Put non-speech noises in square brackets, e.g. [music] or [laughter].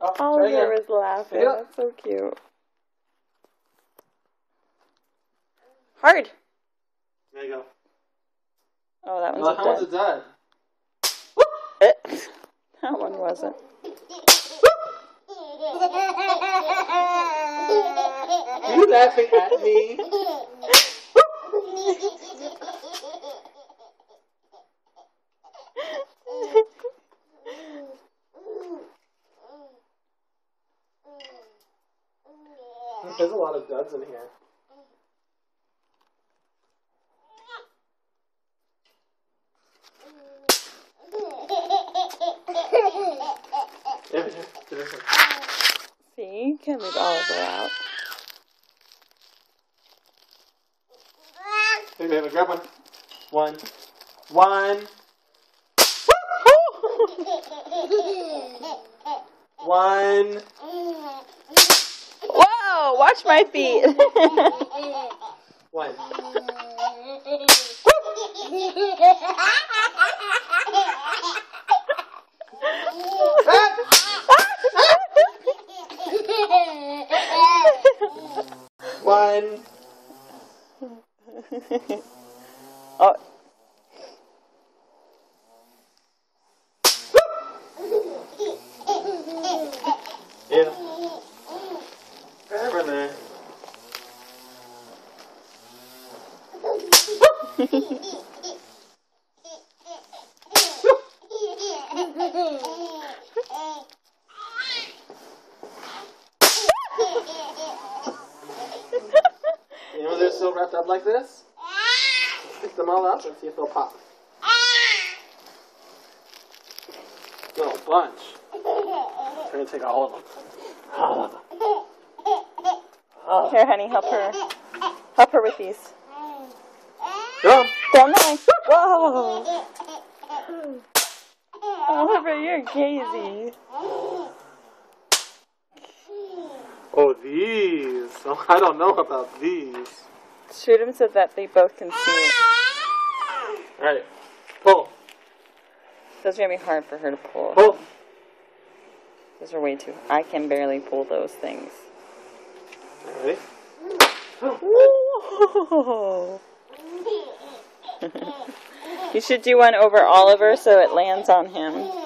Oh, try Oliver again. was laughing. Yeah. That's so cute. Hard. There you go. Oh, that Well, one's how a was it dead. done? [laughs] That one wasn't. Are [laughs] you laughing at me? [laughs] There's a lot of duds in here. Yeah, yeah, do this one. See, you can't leave Oliver out. Here, baby, grab one. One. One. One. Watch my feet. One. [laughs] One. oh, Yeah. Grab her there. You know they're still wrapped up like this? Pick them all up and see if they'll pop. Little bunch. We're gonna take all of them. All of them. here, honey, help her. Help her with these. Come on. Whoa! Oliver, you're gazy. Oh, these. Oh, [laughs] I don't know about these. Shoot him so that they both can see it. Alright. Pull. Those are gonna be hard for her to pull. Pull. Those are way too. I can barely pull those things. Ready? Whoa. [laughs] you should do one over Oliver so it lands on him.